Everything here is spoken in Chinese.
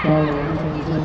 让我们一 can do 敬